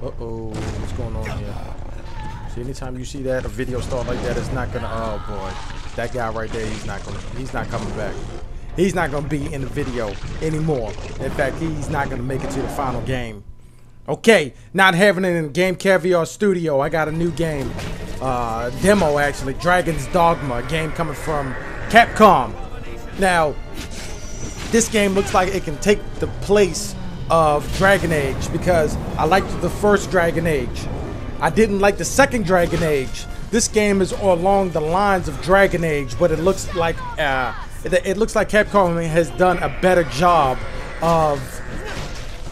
Uh-oh, what's going on here? See, anytime you see that, a video start like that, it's not gonna, oh boy. That guy right there, he's not gonna, he's not coming back. He's not gonna be in the video anymore. In fact, he's not gonna make it to the final game. Okay, not having it in Game Caviar Studio, I got a new game. Uh, demo actually, Dragon's Dogma, game coming from Capcom. Now, this game looks like it can take the place of Dragon Age because I liked the first Dragon Age. I didn't like the second Dragon Age. This game is along the lines of Dragon Age, but it looks like uh, it, it looks like Capcom has done a better job of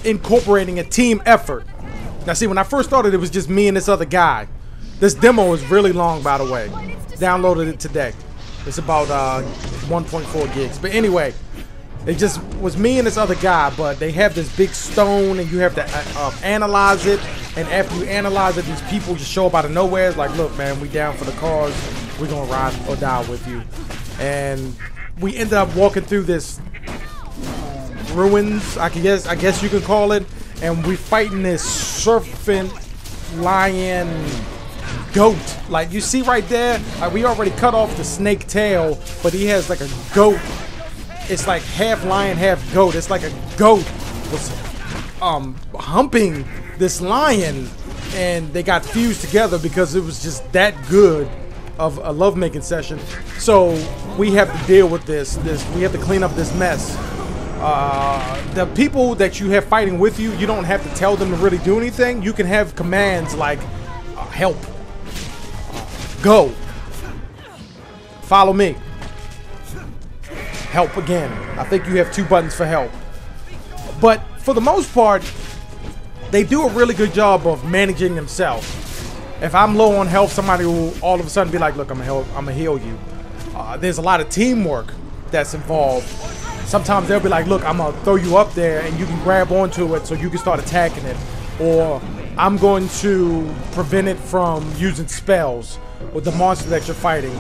incorporating a team effort. Now, see, when I first started, it was just me and this other guy. This demo is really long, by the way. Downloaded it today. It's about uh, 1.4 gigs. But anyway, it just was me and this other guy, but they have this big stone and you have to uh, um, analyze it. And after you analyze it, these people just show up out of nowhere. It's like, look, man, we down for the cause. We're going to ride or die with you. And we ended up walking through this ruins, I guess, I guess you could call it. And we fighting this serpent lion goat. Like you see right there, like we already cut off the snake tail, but he has like a goat it's like half lion, half goat. It's like a goat was um humping this lion and they got fused together because it was just that good of a lovemaking session. So we have to deal with this. This we have to clean up this mess. Uh, the people that you have fighting with you, you don't have to tell them to really do anything. You can have commands like uh, help, go, follow me help again. I think you have two buttons for help. But for the most part, they do a really good job of managing themselves. If I'm low on health, somebody will all of a sudden be like, look, I'm I'm gonna heal you. Uh, there's a lot of teamwork that's involved. Sometimes they'll be like, look, I'm gonna throw you up there and you can grab onto it so you can start attacking it. Or I'm going to prevent it from using spells with the monster that you're fighting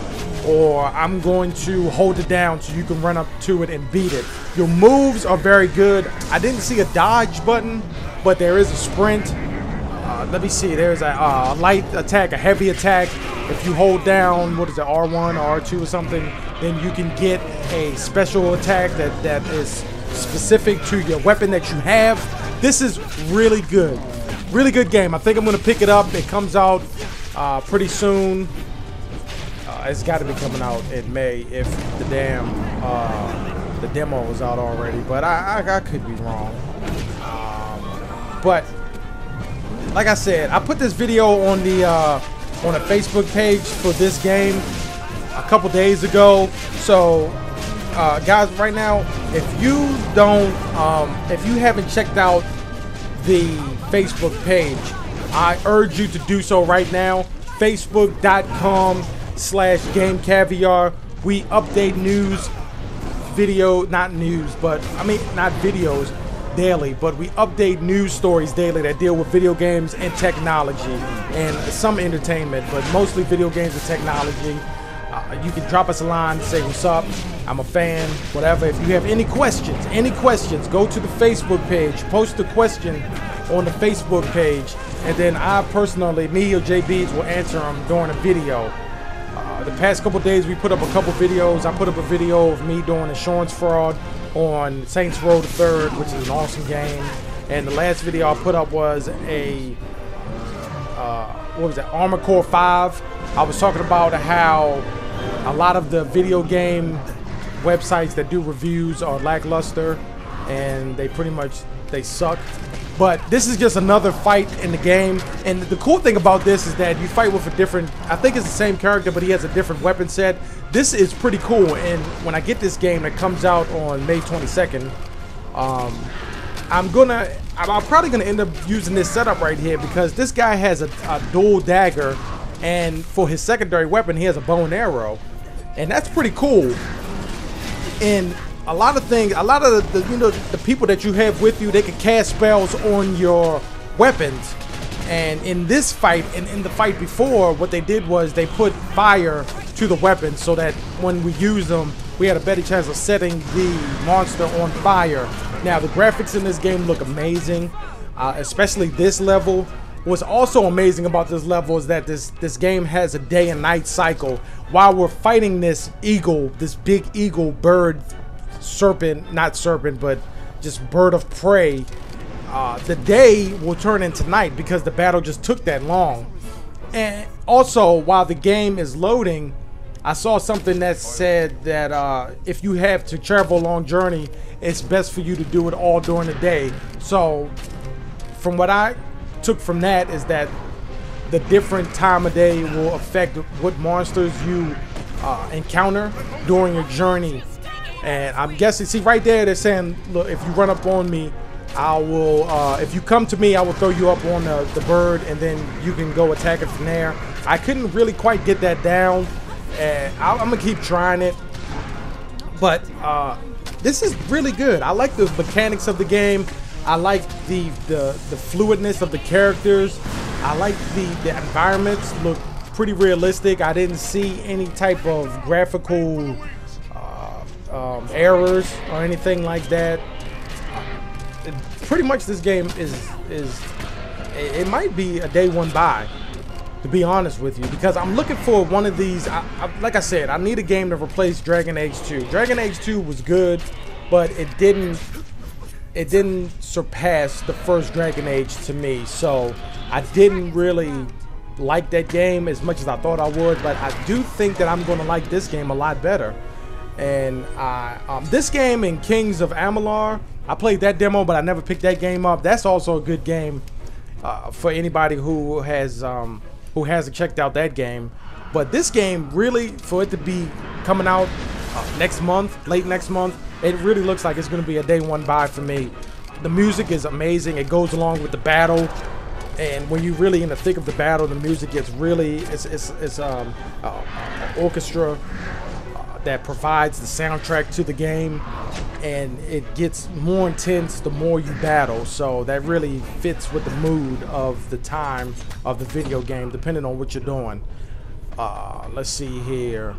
or I'm going to hold it down so you can run up to it and beat it. Your moves are very good. I didn't see a dodge button, but there is a sprint. Uh, let me see. There's a uh, light attack, a heavy attack. If you hold down, what is it, R1 or R2 or something, then you can get a special attack that, that is specific to your weapon that you have. This is really good. Really good game. I think I'm going to pick it up. It comes out uh, pretty soon it's got to be coming out in May if the damn uh, the demo is out already. But I, I, I could be wrong. Um, but like I said, I put this video on the uh, on a Facebook page for this game a couple days ago. So uh, guys, right now, if you don't, um, if you haven't checked out the Facebook page, I urge you to do so right now. Facebook.com slash Game Caviar. We update news, video, not news, but I mean, not videos daily, but we update news stories daily that deal with video games and technology and some entertainment, but mostly video games and technology. Uh, you can drop us a line, say what's up. I'm a fan, whatever. If you have any questions, any questions, go to the Facebook page, post a question on the Facebook page, and then I personally, me or JBs will answer them during a video the past couple days, we put up a couple videos. I put up a video of me doing insurance fraud on Saints Row the Third, which is an awesome game. And the last video I put up was a uh, what was that? Armor Core 5. I was talking about how a lot of the video game websites that do reviews are lackluster and they pretty much they suck. But this is just another fight in the game. And the cool thing about this is that you fight with a different, I think it's the same character, but he has a different weapon set. This is pretty cool. And when I get this game that comes out on May 22nd, um, I'm gonna, I'm probably gonna end up using this setup right here because this guy has a, a dual dagger. And for his secondary weapon, he has a bow and arrow. And that's pretty cool. And a lot of things, a lot of the, you know the people that you have with you, they can cast spells on your weapons. And in this fight, and in the fight before, what they did was they put fire to the weapons so that when we use them, we had a better chance of setting the monster on fire. Now the graphics in this game look amazing, uh, especially this level. What's also amazing about this level is that this this game has a day and night cycle. While we're fighting this eagle, this big eagle bird, serpent, not serpent, but just bird of prey, uh, the day will turn into night because the battle just took that long. And also, while the game is loading, I saw something that said that uh, if you have to travel a long journey, it's best for you to do it all during the day. So, from what I took from that is that the different time of day will affect what monsters you uh, encounter during your journey. And I'm guessing, see right there, they're saying, look, if you run up on me, I will, uh, if you come to me, I will throw you up on the, the bird and then you can go attack it from there. I couldn't really quite get that down and I, am gonna keep trying it. But uh, this is really good. I like the mechanics of the game. I like the, the, the fluidness of the characters. I like the, the environments look pretty realistic. I didn't see any type of graphical um, errors or anything like that. It, pretty much this game is is it, it might be a day one buy to be honest with you because I'm looking for one of these I, I, like I said I need a game to replace Dragon Age 2 Dragon Age 2 was good but it didn't it didn't surpass the first Dragon Age to me. So I didn't really like that game as much as I thought I would, but I do think that I'm going to like this game a lot better. And I, um, this game in Kings of Amalur, I played that demo, but I never picked that game up. That's also a good game uh, for anybody who has um, who hasn't checked out that game. But this game, really, for it to be coming out uh, next month, late next month, it really looks like it's going to be a day one buy for me. The music is amazing. It goes along with the battle. And when you're really in the thick of the battle, the music gets really, it's, it's, it's um, uh, orchestra uh, that provides the soundtrack to the game. And it gets more intense the more you battle. So that really fits with the mood of the time of the video game, depending on what you're doing. Uh, let's see here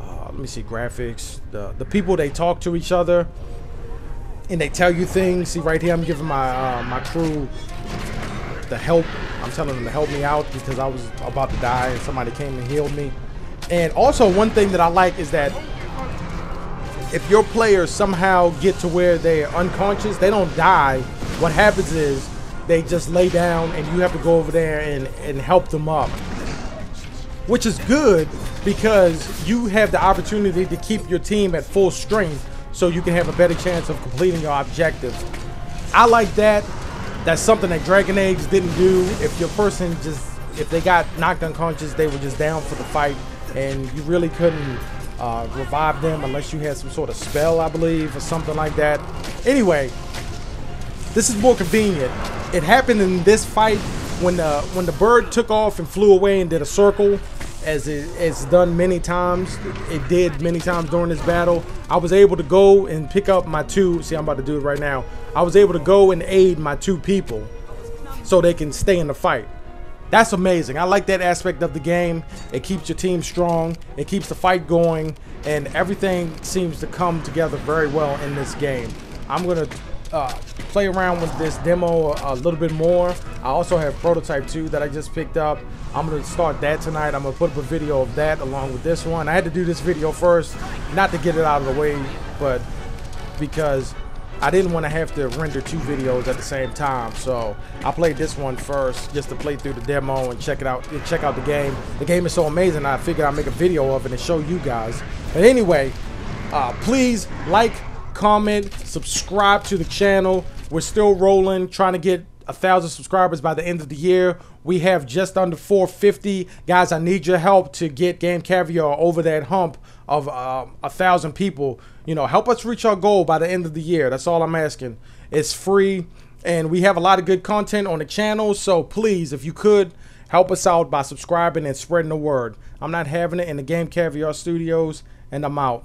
uh, let me see graphics the the people they talk to each other and they tell you things see right here i'm giving my uh, my crew the help i'm telling them to help me out because i was about to die and somebody came and healed me and also one thing that i like is that if your players somehow get to where they're unconscious they don't die what happens is they just lay down and you have to go over there and and help them up which is good because you have the opportunity to keep your team at full strength so you can have a better chance of completing your objectives. I like that. That's something that Dragon Age didn't do. If your person just, if they got knocked unconscious, they were just down for the fight and you really couldn't uh, revive them unless you had some sort of spell, I believe, or something like that. Anyway, this is more convenient. It happened in this fight when the when the bird took off and flew away and did a circle as it, it's done many times. It did many times during this battle. I was able to go and pick up my two. See, I'm about to do it right now. I was able to go and aid my two people so they can stay in the fight. That's amazing. I like that aspect of the game. It keeps your team strong. It keeps the fight going. And everything seems to come together very well in this game. I'm to uh, play around with this demo a, a, little bit more. I also have Prototype 2 that I just picked up. I'm going to start that tonight. I'm going to put up a video of that along with this one. I had to do this video first, not to get it out of the way, but because I didn't want to have to render two videos at the same time. So I played this one first just to play through the demo and check it out, check out the game. The game is so amazing, I figured I'd make a video of it and show you guys. But anyway, uh, please like, comment, subscribe to the channel. We're still rolling, trying to get a thousand subscribers by the end of the year. We have just under 450. Guys, I need your help to get Game Caviar over that hump of uh, a thousand people. You know, help us reach our goal by the end of the year. That's all I'm asking. It's free, and we have a lot of good content on the channel. So please, if you could, help us out by subscribing and spreading the word. I'm not having it in the Game Caviar Studios, and I'm out.